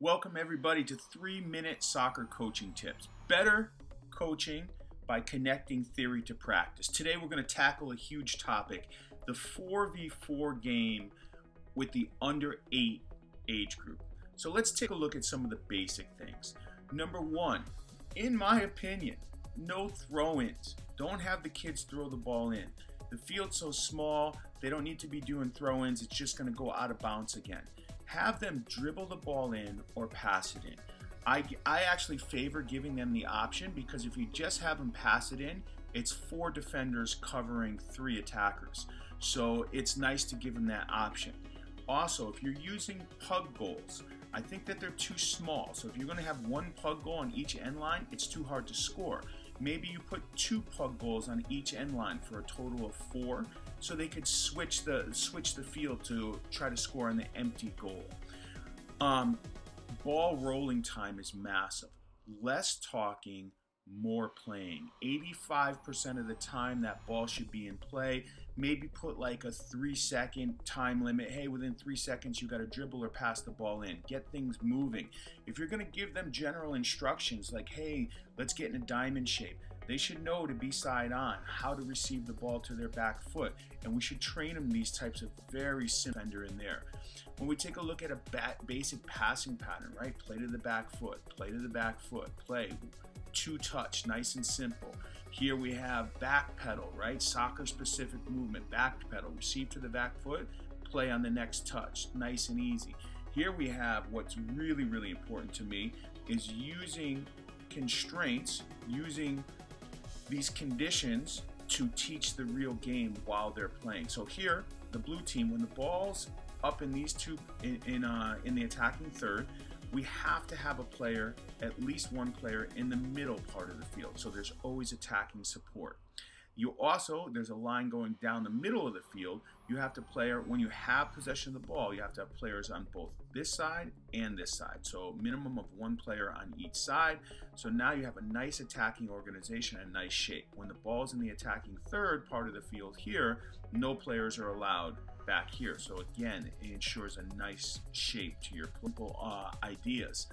Welcome everybody to 3 Minute Soccer Coaching Tips. Better coaching by connecting theory to practice. Today we're going to tackle a huge topic, the 4v4 game with the under 8 age group. So let's take a look at some of the basic things. Number 1, in my opinion, no throw-ins. Don't have the kids throw the ball in. The field's so small, they don't need to be doing throw-ins. It's just going to go out of bounds again have them dribble the ball in or pass it in. I, I actually favor giving them the option because if you just have them pass it in, it's four defenders covering three attackers. So it's nice to give them that option. Also, if you're using pug goals, I think that they're too small. So if you're going to have one pug goal on each end line, it's too hard to score. Maybe you put two pug goals on each end line for a total of four, so they could switch the switch the field to try to score on the empty goal. Um, ball rolling time is massive. Less talking, more playing. 85% of the time that ball should be in play. Maybe put like a three second time limit. Hey, within three seconds, you got to dribble or pass the ball in. Get things moving. If you're going to give them general instructions like, hey, let's get in a diamond shape, they should know to be side on, how to receive the ball to their back foot. And we should train them these types of very simple defender in there. When we take a look at a basic passing pattern, right? Play to the back foot, play to the back foot, play two touch, nice and simple. Here we have back pedal, right? Soccer specific movement, back pedal, receive to the back foot, play on the next touch, nice and easy. Here we have what's really, really important to me is using constraints, using these conditions to teach the real game while they're playing. So here, the blue team, when the ball's up in these two, in, in, uh, in the attacking third, we have to have a player, at least one player, in the middle part of the field. So there's always attacking support. You also, there's a line going down the middle of the field. You have to player, when you have possession of the ball, you have to have players on both this side and this side. So minimum of one player on each side. So now you have a nice attacking organization and nice shape. When the ball's in the attacking third part of the field here, no players are allowed back here. So again, it ensures a nice shape to your simple uh, ideas.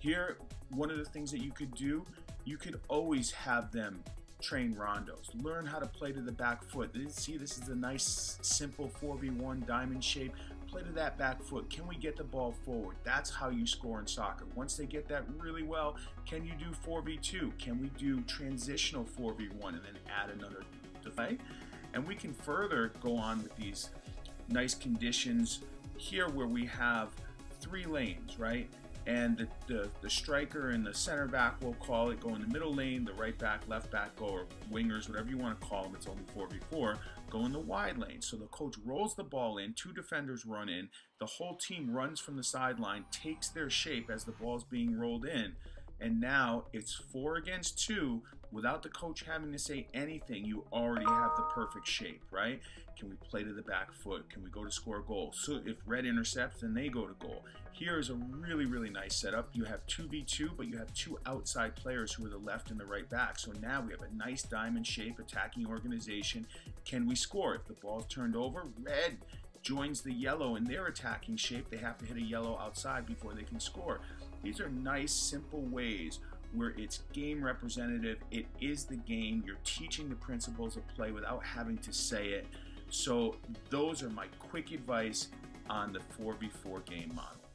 Here, one of the things that you could do, you could always have them train rondos. Learn how to play to the back foot. See, this is a nice, simple 4v1 diamond shape. Play to that back foot. Can we get the ball forward? That's how you score in soccer. Once they get that really well, can you do 4v2? Can we do transitional 4v1 and then add another delay? And we can further go on with these nice conditions here where we have three lanes, right? And the, the, the, striker and the center back, we'll call it, go in the middle lane, the right back, left back, go, or wingers, whatever you want to call them, it's only 4v4, go in the wide lane. So the coach rolls the ball in, two defenders run in, the whole team runs from the sideline, takes their shape as the ball's being rolled in, and now it's four against two. Without the coach having to say anything you already have the perfect shape right? Can we play to the back foot? Can we go to score a goal? So if red intercepts then they go to goal. Here is a really really nice setup. You have 2v2 but you have two outside players who are the left and the right back. So now we have a nice diamond shape attacking organization. Can we score? If the ball's turned over red joins the yellow in their attacking shape they have to hit a yellow outside before they can score these are nice, simple ways where it's game representative. It is the game. You're teaching the principles of play without having to say it. So, those are my quick advice on the 4v4 game model.